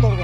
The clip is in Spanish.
motor